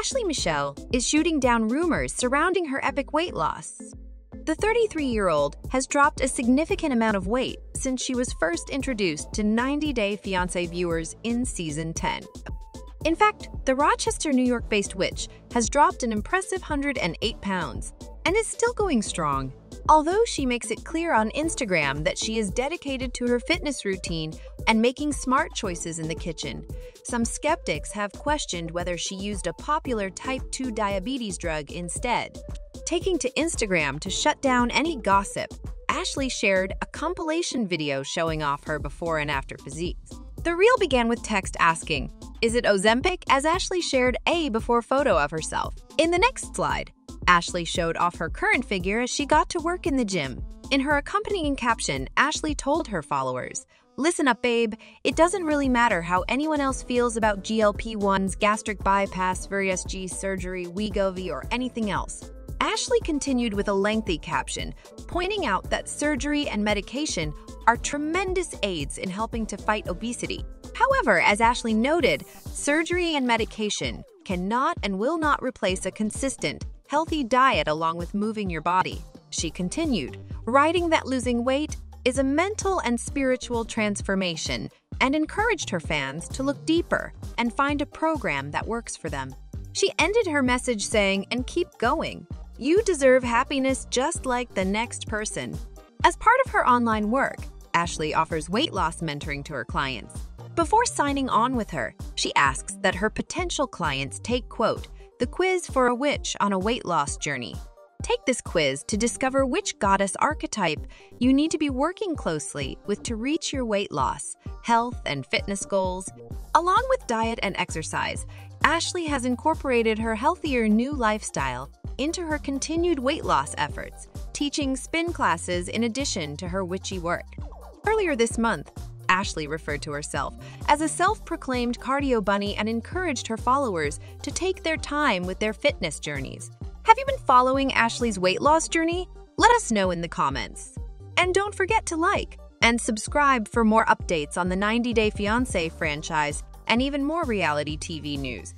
Ashley Michelle is shooting down rumors surrounding her epic weight loss. The 33 year old has dropped a significant amount of weight since she was first introduced to 90 Day Fiancé viewers in season 10. In fact, the Rochester, New York based witch has dropped an impressive 108 pounds and is still going strong. Although she makes it clear on Instagram that she is dedicated to her fitness routine and making smart choices in the kitchen, some skeptics have questioned whether she used a popular type 2 diabetes drug instead. Taking to Instagram to shut down any gossip, Ashley shared a compilation video showing off her before and after physiques. The reel began with text asking, Is it Ozempic? as Ashley shared a before photo of herself. In the next slide, Ashley showed off her current figure as she got to work in the gym. In her accompanying caption, Ashley told her followers, Listen up, babe. It doesn't really matter how anyone else feels about GLP 1s, gastric bypass, various G surgery, Wegovy, or anything else. Ashley continued with a lengthy caption, pointing out that surgery and medication are tremendous aids in helping to fight obesity. However, as Ashley noted, surgery and medication cannot and will not replace a consistent, healthy diet along with moving your body. She continued, writing that losing weight is a mental and spiritual transformation and encouraged her fans to look deeper and find a program that works for them. She ended her message saying, and keep going. You deserve happiness just like the next person. As part of her online work, Ashley offers weight loss mentoring to her clients. Before signing on with her, she asks that her potential clients take, quote, the quiz for a witch on a weight loss journey. Take this quiz to discover which goddess archetype you need to be working closely with to reach your weight loss, health, and fitness goals. Along with diet and exercise, Ashley has incorporated her healthier new lifestyle into her continued weight loss efforts, teaching spin classes in addition to her witchy work. Earlier this month, Ashley referred to herself as a self proclaimed cardio bunny and encouraged her followers to take their time with their fitness journeys. Have you been following Ashley's weight loss journey? Let us know in the comments. And don't forget to like and subscribe for more updates on the 90 Day Fiancé franchise and even more reality TV news.